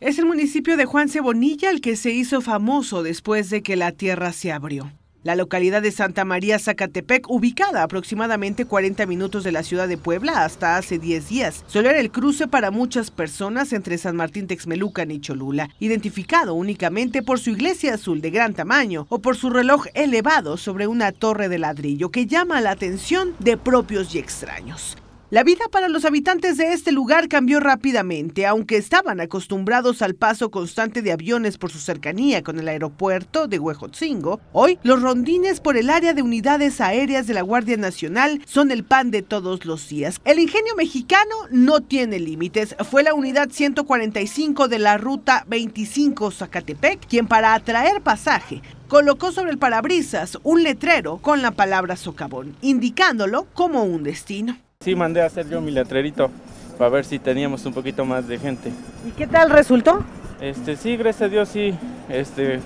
Es el municipio de Juan Cebonilla el que se hizo famoso después de que la tierra se abrió. La localidad de Santa María Zacatepec, ubicada aproximadamente 40 minutos de la ciudad de Puebla hasta hace 10 días, solo era el cruce para muchas personas entre San Martín Texmelucan y Cholula, identificado únicamente por su iglesia azul de gran tamaño o por su reloj elevado sobre una torre de ladrillo que llama la atención de propios y extraños. La vida para los habitantes de este lugar cambió rápidamente, aunque estaban acostumbrados al paso constante de aviones por su cercanía con el aeropuerto de Huejotzingo. Hoy, los rondines por el área de unidades aéreas de la Guardia Nacional son el pan de todos los días. El ingenio mexicano no tiene límites. Fue la unidad 145 de la ruta 25 Zacatepec quien para atraer pasaje colocó sobre el parabrisas un letrero con la palabra socavón, indicándolo como un destino. Sí, mandé a hacer yo mi letrerito para ver si teníamos un poquito más de gente. ¿Y qué tal resultó? Este, sí, gracias a Dios, sí. Este,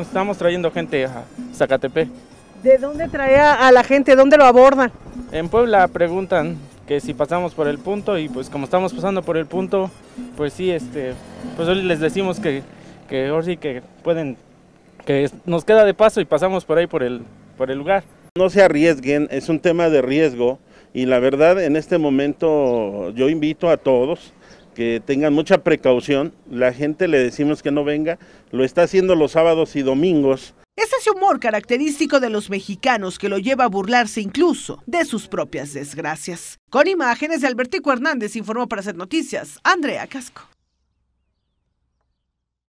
estamos trayendo gente a Zacatepec. ¿De dónde trae a la gente? ¿Dónde lo abordan? En Puebla preguntan que si pasamos por el punto y pues como estamos pasando por el punto, pues sí, este, pues hoy les decimos que, que ahora sí que pueden, que nos queda de paso y pasamos por ahí por el, por el lugar. No se arriesguen, es un tema de riesgo y la verdad en este momento yo invito a todos que tengan mucha precaución, la gente le decimos que no venga, lo está haciendo los sábados y domingos. Es ese humor característico de los mexicanos que lo lleva a burlarse incluso de sus propias desgracias. Con imágenes de Albertico Hernández informó para hacer noticias, Andrea Casco.